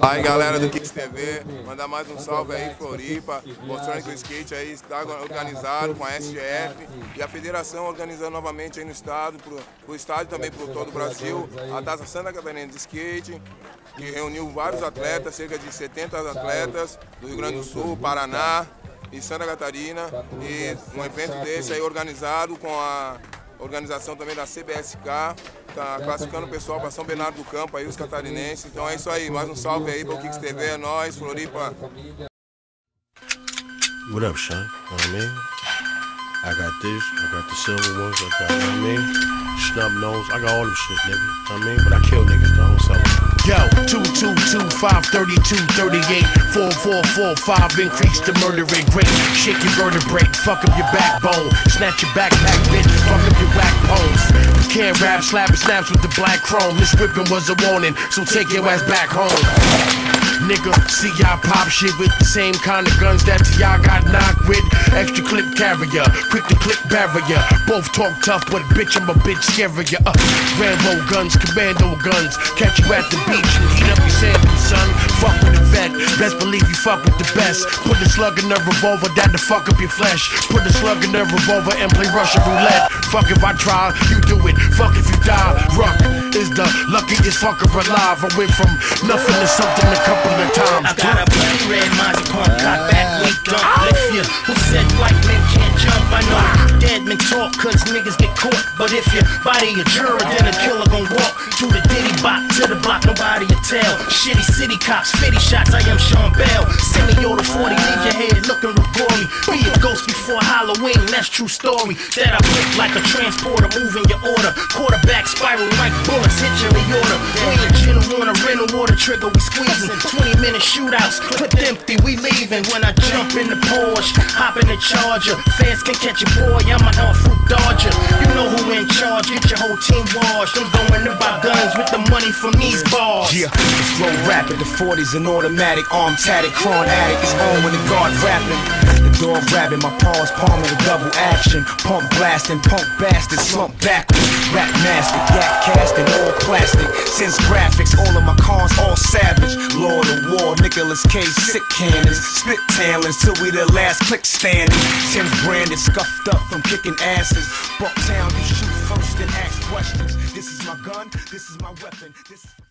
Aí galera do Kicks TV, mandar mais um salve aí Floripa, mostrando que o skate aí está organizado com a SGF e a federação organizando novamente aí no estado, pro, pro estado e também para todo o Brasil, a Taça Santa Catarina de Skate, que reuniu vários atletas, cerca de 70 atletas do Rio Grande do Sul, Paraná e Santa Catarina, e um evento desse aí organizado com a organização também da CBSK, tá classificando o pessoal para São Bernardo do Campo aí, os catarinenses. Então é isso aí, mais um salve aí para o Kicks TV, é nóis, Floripa. What up, Sean? What I mean? I got this, I got the silver ones, I got, you know what I mean? Snub nose, I got all them shit, nigga. You know what I mean? But I kill niggas though, so. Yo, 222 532 38 4445 increase the murder rate. Shake your vertebrae, fuck up your backbone. Snatch your backpack, bitch, fuck up your whack bones. Can't rap, slap and snaps with the black chrome. This whipping was a warning, so take your ass back home. Nigga, see y'all pop shit with the same kind of guns that y'all got knocked with. Extra clip carrier, quick to click barrier. Both talk tough, but bitch, I'm a bitch scarier. Uh, Rambo guns, commando guns. Catch you at the beach and heat up your sandals, son. Fuck with the vet, best believe you fuck with the best. Put the slug in the revolver, that to fuck up your flesh. Put the slug in the revolver and play Russian roulette. Fuck if I try, you do it. Fuck if you die. Ruck is the luckiest fucker alive. I went from nothing to something a couple of times. I got a bloody red Mozzie pump, got back, we don't lift ya. Who said white men can't jump? I know dead men talk, cause niggas get caught. But if your body a juror, then a killer gon' walk to the diddy bop, to the block, nobody will tell. Shitty city cops, 50 shots, I am Sean Bell. Semi-auto 40, leave a before Halloween, that's true story. That I flip like a transporter, moving your order. Quarterback spiral like bullets, hit your aorta. We in gin water, rental water trigger, we squeezing. 20 minute shootouts, clip empty, we leaving. When I jump in the Porsche, hop in the Charger. Fans can catch your boy, I'm an off fruit dodger. You know who in charge, get your whole team washed. I'm going to buy guns with the money from these bars. Yeah, the flow rapid, the 40s an automatic, arm tatted, cron addict is on when the guard rapping. Dog grabbing my paws, palm with a double action. Pump blasting, punk bastard, slump backwards. Rap master, yak casting, all plastic. Since graphics, all of my cars all savage. Lord of War, Nicolas Cage, sick cannons. Spit talents till we the last click standing. Tim's branded, scuffed up from kicking asses. Bucktown, you shoot first and ask questions. This is my gun, this is my weapon. This is